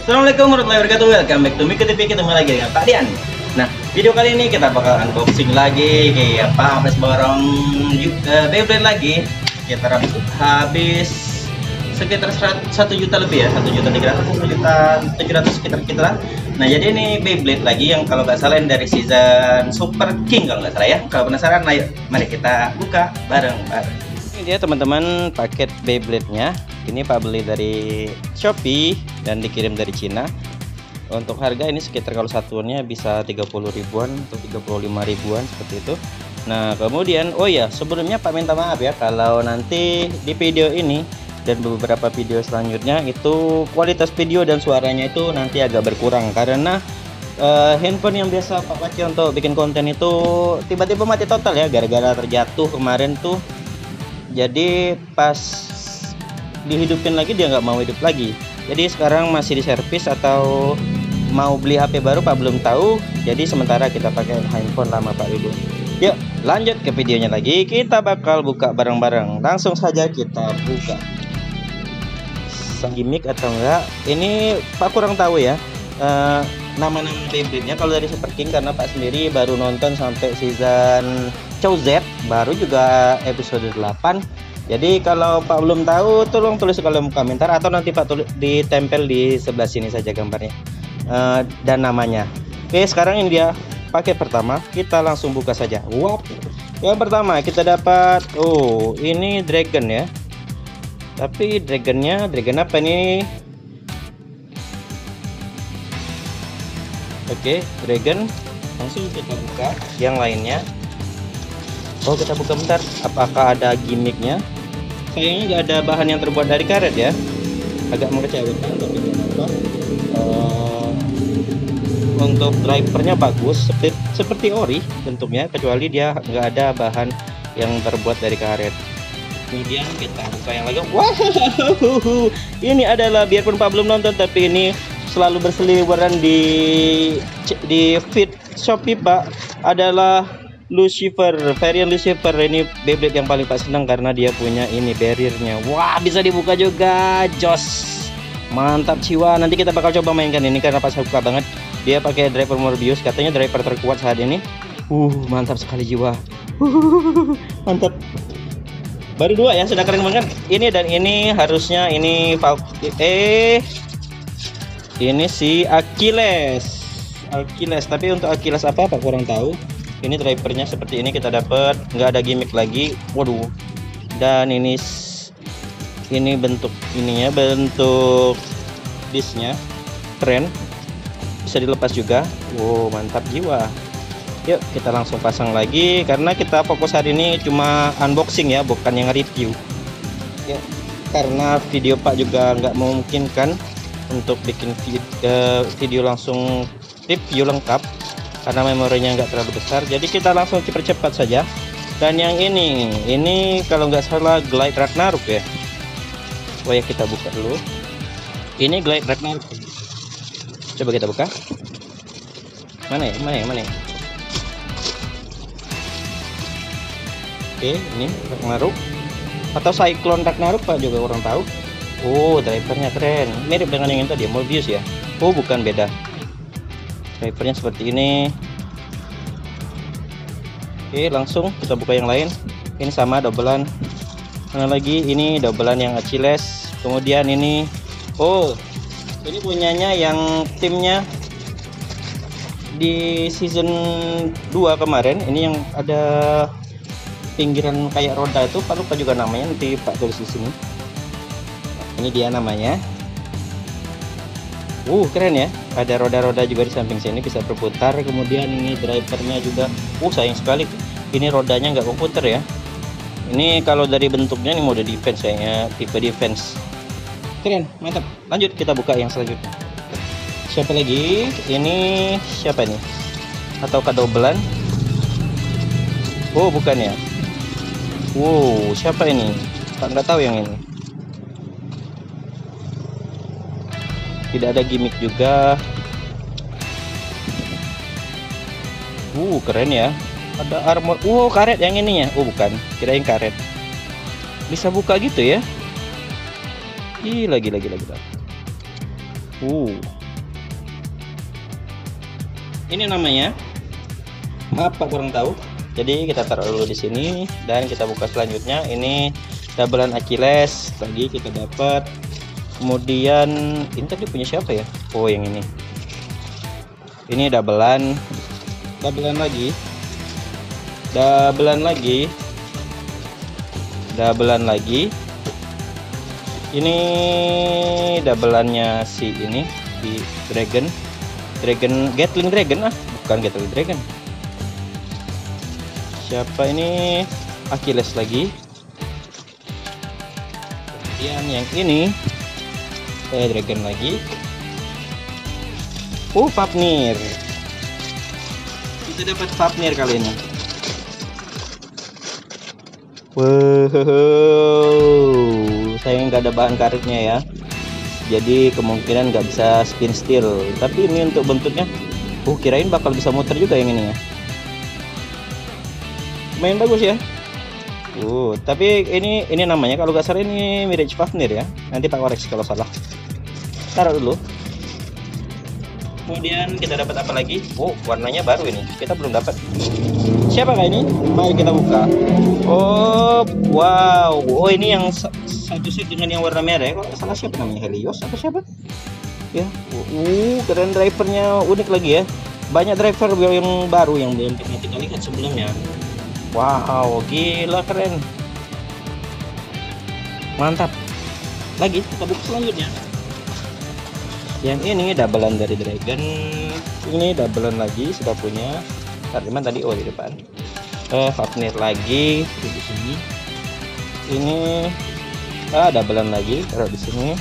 Assalamualaikum warahmatullahi wabarakatuh. Welcome back to Mika TV Ketemu lagi dengan Pak Dian. Nah video kali ini kita bakal unboxing lagi Kayak apa habis borong uh, Beyblade lagi. Kita habis, habis sekitar 1 juta lebih ya 1 juta 300 1 juta 700 sekitar kita lah Nah jadi ini Beyblade lagi yang kalau nggak salah dari season Super King kalau nggak salah ya. Kalau penasaran ayo mari kita buka bareng-bareng. Ini dia teman-teman paket Beyblade nya ini Pak beli dari Shopee dan dikirim dari Cina. Untuk harga ini sekitar kalau satuannya bisa 30 ribuan atau 35 ribuan seperti itu. Nah kemudian oh ya sebelumnya Pak minta maaf ya kalau nanti di video ini dan beberapa video selanjutnya itu kualitas video dan suaranya itu nanti agak berkurang karena uh, handphone yang biasa Pak pakai untuk bikin konten itu tiba-tiba mati total ya gara-gara terjatuh kemarin tuh. Jadi pas dihidupin lagi dia nggak mau hidup lagi jadi sekarang masih di servis atau mau beli HP baru Pak belum tahu. Jadi sementara kita pakai handphone lama Pak dulu yuk lanjut ke videonya lagi. Kita bakal buka bareng-bareng. Langsung saja kita buka. Sang gimmick atau enggak? Ini Pak kurang tahu ya uh, nama-nama Beyblade-nya kalau dari Super King karena Pak sendiri baru nonton sampai season Chow Z baru juga episode 8 jadi kalau Pak belum tahu tolong tulis kolom komentar atau nanti Pak tulis ditempel di sebelah sini saja gambarnya. Uh, dan namanya. Oke sekarang ini dia paket pertama. Kita langsung buka saja. Wow yang pertama kita dapat oh ini dragon ya. Tapi dragonnya dragon apa nih Oke, dragon. Langsung kita buka. Yang lainnya. Oh, kita buka bentar. Apakah ada gimmicknya? Kayaknya nggak ada bahan yang terbuat dari karet ya. Agak mengecewakan tapi apa. Uh, untuk drivernya bagus, seperti, seperti ori bentuknya, kecuali dia nggak ada bahan yang terbuat dari karet. Kemudian kita buka yang lagi. Wow, ini adalah biarpun Pak belum nonton, tapi ini selalu berseliweran di di feed Shopee Pak adalah Lucifer varian Lucifer. Ini Beyblade yang paling Pak senang karena dia punya ini barriernya. Wah bisa dibuka juga jos mantap jiwa. Nanti kita bakal coba mainkan ini karena Pak suka banget. Dia pakai driver Morbius. Katanya driver terkuat saat ini. Uh mantap sekali jiwa. Mantap. Baru dua ya sudah keren banget. Ini dan ini harusnya ini eh ini si Achilles. Achilles tapi untuk Achilles apa apa kurang tahu ini drivernya seperti ini kita dapat nggak ada gimmick lagi. Waduh. Dan ini ini bentuk ininya bentuk disknya keren bisa dilepas juga. Wow mantap jiwa. Yuk kita langsung pasang lagi. Karena kita fokus hari ini cuma unboxing ya bukan yang review. Ya karena video Pak juga nggak memungkinkan untuk bikin video, video langsung review lengkap karena memorinya nggak terlalu besar. Jadi kita langsung cepat-cepat saja. Dan yang ini ini kalau nggak salah Glide Ragnarok ya. Oh ya kita buka dulu. Ini Glide Ragnarok. Coba kita buka. Mana ya? Mana ya? Mana ya? Oke ini Ragnarok. Atau Cyclone Ragnarok Pak juga orang tahu. Oh, drivernya keren. Mirip dengan yang tadi, Mobius ya. Oh, bukan beda. Drivernya seperti ini. Oke, langsung kita buka yang lain. Ini sama dobelan. Mana lagi? Ini dobelan yang Achilles. Kemudian ini oh, ini punyanya yang timnya di season 2 kemarin. Ini yang ada pinggiran kayak roda itu, Pak lupa juga namanya nanti Pak tulis di sini ini dia namanya uh keren ya. Ada roda-roda juga di samping sini bisa berputar kemudian ini drivernya juga uh sayang sekali. Ini rodanya nggak komputer ya. Ini kalau dari bentuknya ini mode defense kayaknya tipe defense. Keren mantap. Lanjut kita buka yang selanjutnya. Siapa lagi? Ini siapa nih atau kadobelan oh bukan ya. Wow siapa ini? Nggak tahu yang ini tidak ada gimmick juga. Uh keren ya. Ada armor. Uh karet yang ininya. Oh bukan. Kirain karet. Bisa buka gitu ya? Ih, lagi lagi lagi uh. Ini namanya. Apa kurang tahu. Jadi kita taruh dulu di sini. Dan kita buka selanjutnya. Ini dabelan Achilles. Lagi kita dapat kemudian ini tadi punya siapa ya? Oh yang ini. Ini dabelan dabelan lagi. Dabelan lagi. Dabelan lagi. Ini dabelannya si ini di dragon. Dragon Gatling Dragon ah. Bukan Gatling Dragon. Siapa ini? Achilles lagi. Kemudian yang ini eh Dragon lagi. Oh Fafnir kita dapat Fafnir kali ini. Wow. Saya nggak ada bahan karetnya ya. Jadi kemungkinan nggak bisa spin steel. Tapi ini untuk bentuknya uh kirain bakal bisa muter juga yang ini ya main bagus ya. Uh tapi ini ini namanya kalau nggak salah ini Mirage Fafnir ya. Nanti Pak koreksi kalau salah taruh dulu. Kemudian kita dapat apa lagi? Oh warnanya baru ini. Kita belum dapat. Siapa kah ini? Mari kita buka. Oh wow. Oh ini yang satu set dengan yang warna merah. Ya kalau salah siapa namanya? Helios atau siapa? Ya uh keren drivernya. Unik lagi ya. Banyak driver yang baru yang belum pernah kita lihat sebelumnya. Wow gila keren. Mantap. Lagi kita buka selanjutnya yang ini doublean dari dragon. Ini doublean lagi sudah punya Tardiman tadi oh di depan. Eh Fafnir lagi di sini. Ini ah doublean lagi taruh di sini.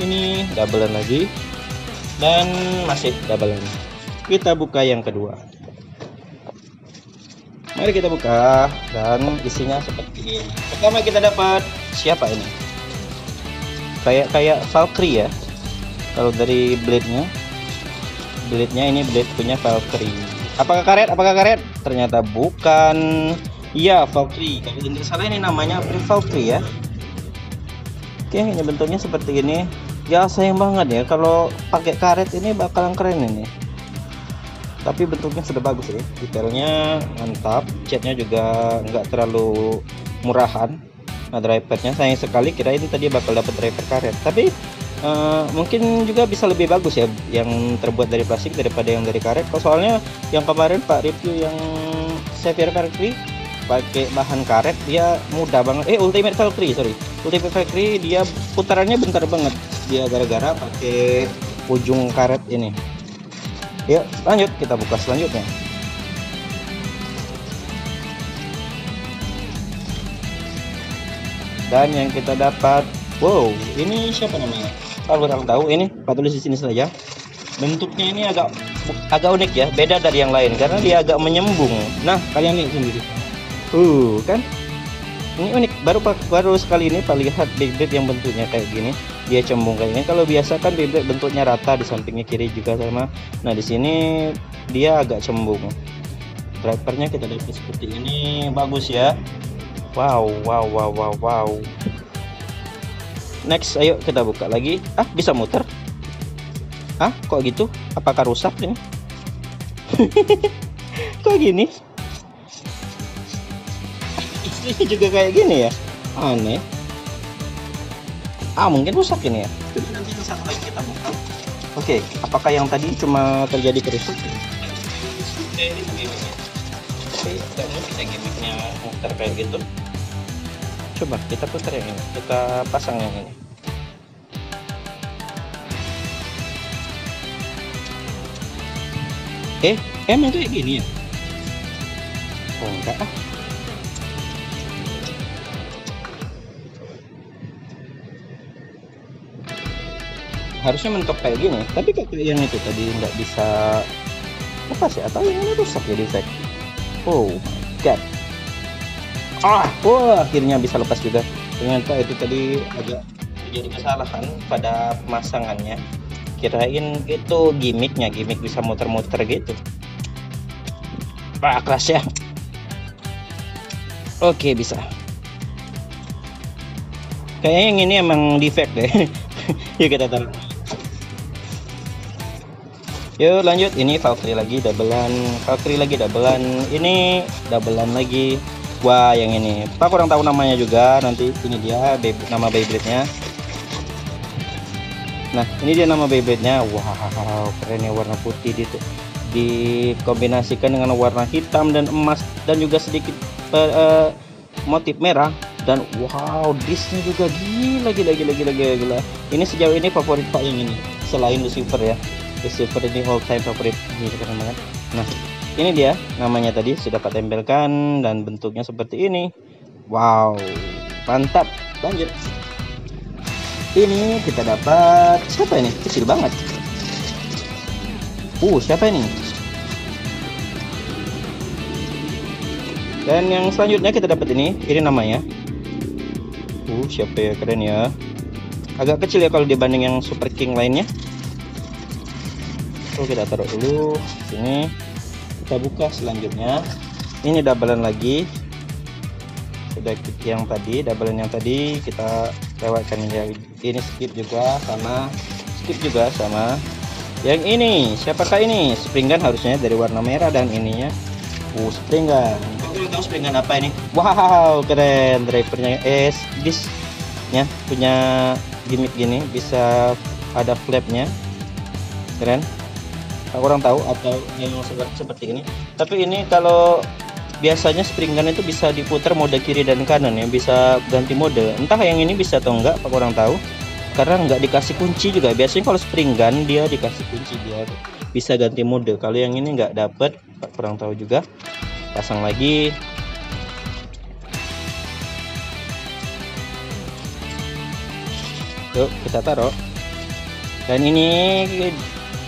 Ini doublean lagi dan masih doublean. Kita buka yang kedua. Mari kita buka dan isinya seperti ini. Pertama kita dapat siapa ini? Kayak kayak Valkyrie ya kalau dari blade nya blade nya ini blade punya Valkyrie. Apakah karet? Apakah karet? Ternyata bukan. Iya Valkyrie. Kalau tidak salah ini namanya Valkyrie ya. Oke ini bentuknya seperti ini ya sayang banget ya kalau pakai karet ini bakalan keren ini. Tapi bentuknya sudah bagus ya. Detailnya mantap. Catnya juga nggak terlalu murahan. Nah drivernya sayang sekali. Kira ini tadi bakal dapat driver karet. Tapi uh, mungkin juga bisa lebih bagus ya yang terbuat dari plastik daripada yang dari karet. Kalau soalnya yang kemarin pak review yang Xavier Valkyrie pakai bahan karet dia mudah banget. Eh Ultimate Valkyrie sorry. Ultimate Valkyrie dia putarannya bentar banget. Dia gara-gara pakai ujung karet ini. Yuk lanjut. Kita buka selanjutnya. Dan yang kita dapat wow ini siapa namanya kalau kurang tahu ini pak tulis di sini saja. Bentuknya ini agak agak unik ya beda dari yang lain karena dia agak menyembung. Nah kalian lihat sendiri. Uh kan? Ini unik. Baru baru sekali ini lihat Beyblade yang bentuknya kayak gini. Dia cembung kayak ini kalau biasa kan Beyblade bentuknya rata di sampingnya kiri juga sama. Nah di sini dia agak cembung. Drivernya kita lihat seperti ini. Bagus ya. Wow wow wow wow wow next ayo kita buka lagi. Ah bisa muter? Ah kok gitu? Apakah rusak ini? Kok gini? Istrinya juga kayak gini ya? Aneh. Ah mungkin rusak ini ya? Nanti satu lagi kita buka oke apakah yang tadi cuma terjadi kerusak oke kita bisa gimmicknya muter kayak gitu coba kita putar yang ini. Kita pasang yang ini. Eh emang kayak gini ya? Oh enggak ah. Harusnya mentok kayak gini tapi kayak yang itu tadi nggak bisa apa sih atau yang ini rusak ya defect oh my god ah wah akhirnya bisa lepas juga. Ternyata itu tadi agak terjadi kesalahan pada pemasangannya. Kirain itu gimmicknya gimmick bisa muter-muter gitu. Keras ya. Oke bisa. Kayaknya yang ini emang defect deh. Yuk kita taruh. Yuk lanjut. Ini Valkyrie lagi doublean. Valkyrie lagi doublean. Ini doublean lagi Wah yang ini. Kita kurang tahu namanya juga nanti ini dia nama Beyblade nya Nah ini dia nama Beyblade nya Wow keren ya warna putih di dikombinasikan dengan warna hitam dan emas dan juga sedikit uh, uh, motif merah dan wow disnya juga gila gila gila gila gila ini sejauh ini favorit pak yang ini selain Lucifer ya. Lucifer ini all time favorit. Ini keren banget. Nah ini dia namanya tadi sudah pak tempelkan dan bentuknya seperti ini. Wow mantap. Lanjut. Ini kita dapat siapa ini? Kecil banget. Uh siapa ini? Dan yang selanjutnya kita dapat ini ini namanya. Uh siapa ya? Keren ya. Agak kecil ya kalau dibanding yang super king lainnya. Oh kita taruh dulu sini kita buka selanjutnya. Ini doublean lagi. Sudah yang tadi doublean yang tadi kita lewatkan ya. Ini skip juga sama skip juga sama. Yang ini siapakah ini? Spring gun harusnya dari warna merah dan ininya. Uh spring gun. Tahu spring gun apa ini. Wow keren. Drivernya es bis ya punya gimmick gini bisa ada flapnya. Keren orang tahu atau yang seperti ini. Tapi ini kalau biasanya spring gun itu bisa diputar mode kiri dan kanan ya bisa ganti mode. Entah yang ini bisa atau enggak pak kurang tahu. Karena nggak dikasih kunci juga. Biasanya kalau spring gun dia dikasih kunci dia bisa ganti mode. Kalau yang ini nggak dapet kurang tahu juga. Pasang lagi. Yuk kita taruh. Dan ini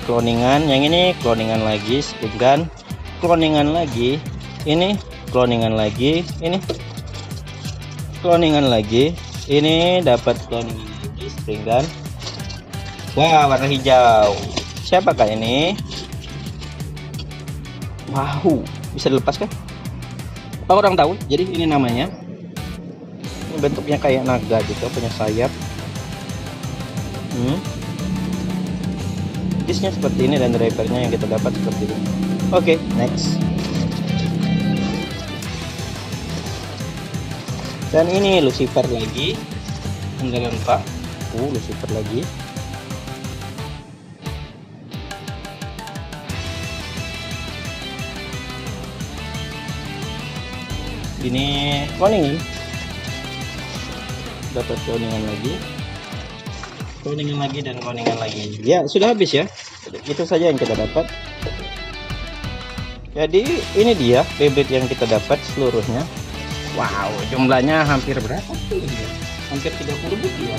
cloningan. Yang ini cloningan lagi spring gun. Cloningan lagi. Ini cloningan lagi. Ini cloningan lagi. Ini dapat cloningan lagi spring gun. Wah warna hijau. Siapakah ini? Wow bisa dilepaskan apa orang tahu? Jadi ini namanya. Bentuknya kayak naga gitu punya sayap. Hmm disnya seperti ini dan drivernya yang kita dapat seperti ini. Oke okay, next. Dan ini Lucifer lagi. Tinggal 4 uh Lucifer lagi. Ini cloningan dapat cloningan lagi cloningan lagi dan cloningan lagi. Ya sudah habis ya. Itu saja yang kita dapat. Jadi ini dia bebek yang kita dapat seluruhnya. Wow jumlahnya hampir berapa sih? Hampir 30 ribu ya.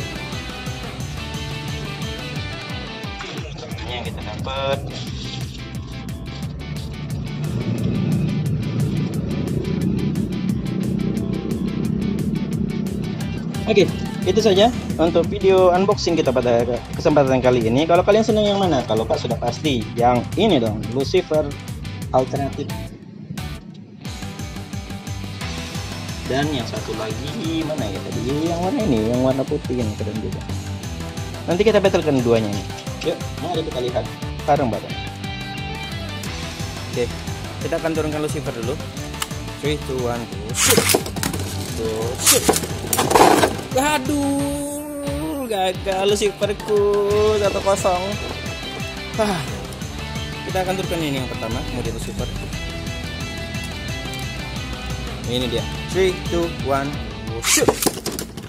Ini yang kita dapat. Oke, okay itu saja untuk video unboxing kita pada kesempatan kali ini. Kalau kalian senang yang mana? Kalau pak sudah pasti yang ini dong Lucifer alternatif dan yang satu lagi mana ya tadi? Yang warna ini yang warna putih ini keren juga. Nanti kita battlekan duanya ini. Yuk mari kita lihat bareng bareng oke kita akan turunkan Lucifer dulu. 3 2 1 shoot. Shoot Aduh, gagal sih perku satu kosong. Ah, kita akan turunkan ini yang pertama, kemudian super. Ini dia. 3 2 1 go shoot.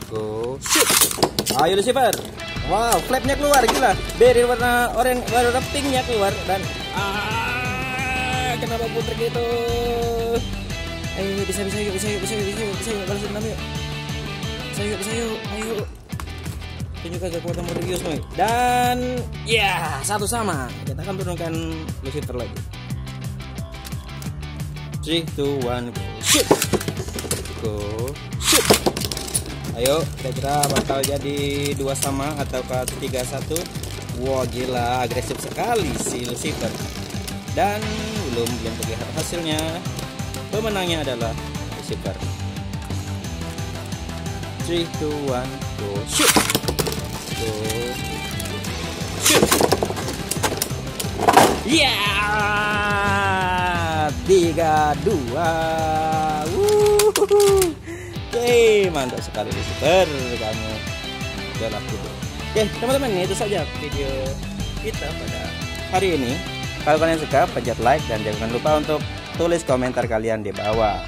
Go shoot. Ayo Lucifer. Wow, flapnya keluar gila. Dari warna oranye warna pinknya keluar dan ah kenapa putar gitu? Ayo bisa bisa bisa bisa bisa bisa bisa balas dendam yuk bisa bisa yuk ayo tunjukkan kekuatan Morbius Noy dan ya satu sama. Kita akan turunkan Lucifer lagi 3, 2, 1 go. Shoot. Go. Shoot. Ayo kira-kira bakal jadi dua sama ataukah tiga satu? Wow gila agresif sekali si Lucifer. Dan belum belum terlihat hasilnya. Pemenangnya adalah Lucifer 3, 2, 1, go shoot Go Shoot Ya, tiga dua. Oke, mantap sekali super kamu. Udah laku. Oke, teman-teman itu saja video kita pada hari ini. Kalau kalian suka, pencet like dan jangan lupa untuk tulis komentar kalian di bawah.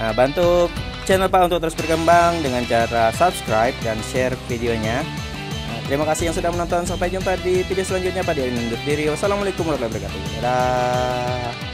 Nah, bantu channel Pak untuk terus berkembang dengan cara subscribe dan share videonya. Nah, terima kasih yang sudah menonton. Sampai jumpa di video selanjutnya. Pak Diarin undur diri. Wassalamualaikum warahmatullahi wabarakatuh. Dadah.